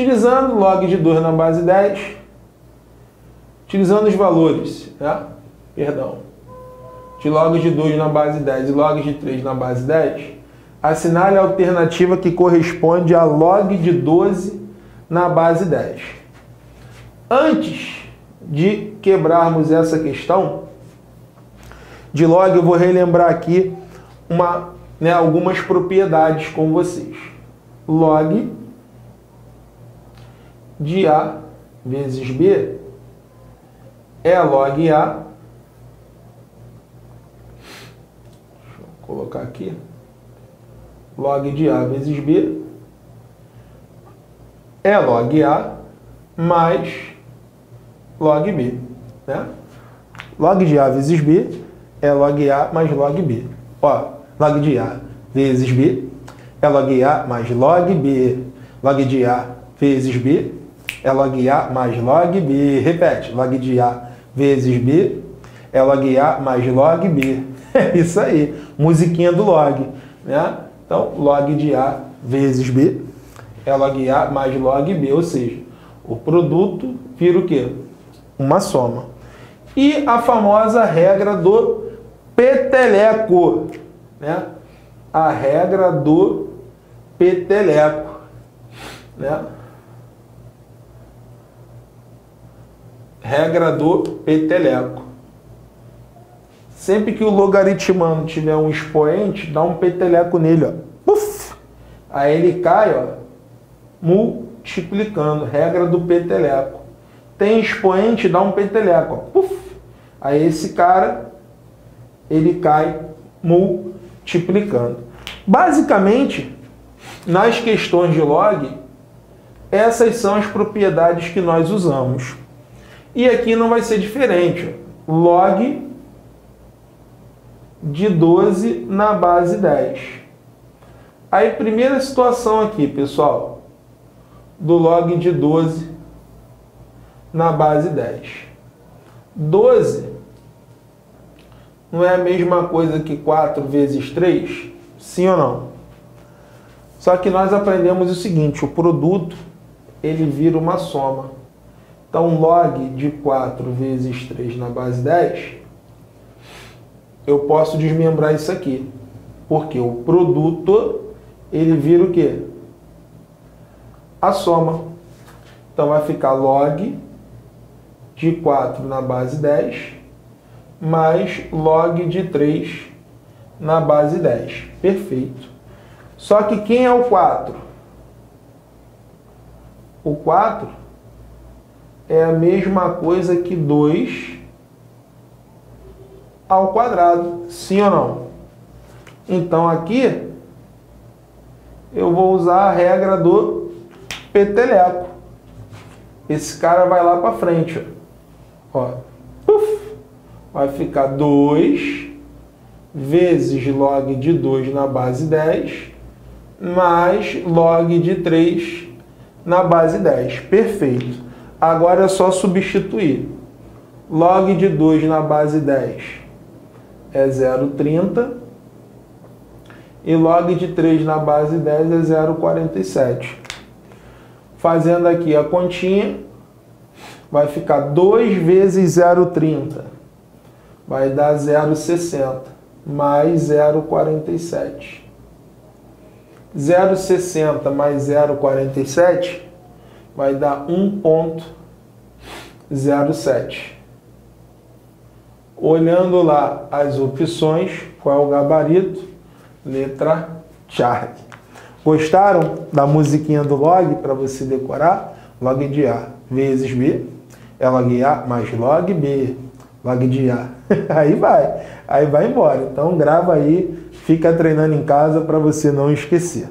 Utilizando log de 2 na base 10, utilizando os valores, né? perdão, de log de 2 na base 10 e log de 3 na base 10, assinale a alternativa que corresponde a log de 12 na base 10. Antes de quebrarmos essa questão de log, eu vou relembrar aqui uma, né, algumas propriedades com vocês. Log de A vezes B é log A. Deixa eu colocar aqui. Log de A vezes B é log A mais log B. Né? Log de A vezes B é log A mais log B. Ó, log de A vezes B é log A mais log B. Log de A vezes B é log A mais log B. Repete, log de A vezes B é log A mais log B. É isso aí, musiquinha do log. Né? Então, log de A vezes B é log A mais log B, ou seja, o produto vira o quê? Uma soma. E a famosa regra do peteleco, né? A regra do peteleco, né? Regra do peteleco. Sempre que o logaritmano tiver um expoente, dá um peteleco nele, ó. Puf! Aí ele cai, ó, multiplicando. Regra do peteleco. Tem expoente, dá um peteleco, ó. Puf! Aí esse cara, ele cai multiplicando. Basicamente, nas questões de log, essas são as propriedades que nós usamos. E aqui não vai ser diferente. Log de 12 na base 10. Aí, primeira situação aqui, pessoal, do log de 12 na base 10. 12 não é a mesma coisa que 4 vezes 3? Sim ou não? Só que nós aprendemos o seguinte, o produto ele vira uma soma. Então, log de 4 vezes 3 na base 10, eu posso desmembrar isso aqui. Porque o produto, ele vira o quê? A soma. Então, vai ficar log de 4 na base 10, mais log de 3 na base 10. Perfeito. Só que quem é o 4? O 4 é a mesma coisa que 2 ao quadrado, sim ou não? Então aqui eu vou usar a regra do peteleco. Esse cara vai lá para frente, ó. Puf, vai ficar 2 vezes log de 2 na base 10 mais log de 3 na base 10. Perfeito. Agora é só substituir. Log de 2 na base 10 é 0,30 e log de 3 na base 10 é 0,47. Fazendo aqui a continha, vai ficar 2 vezes 0,30, vai dar 0,60, mais 0,47. 0,60 mais 0,47 vai dar 1,07. Olhando lá as opções, qual é o gabarito? Letra Charlie. Gostaram da musiquinha do log para você decorar? Log de A vezes B é log A mais log B. Log de A. Aí vai. Aí vai embora. Então grava aí, fica treinando em casa para você não esquecer.